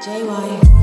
JY.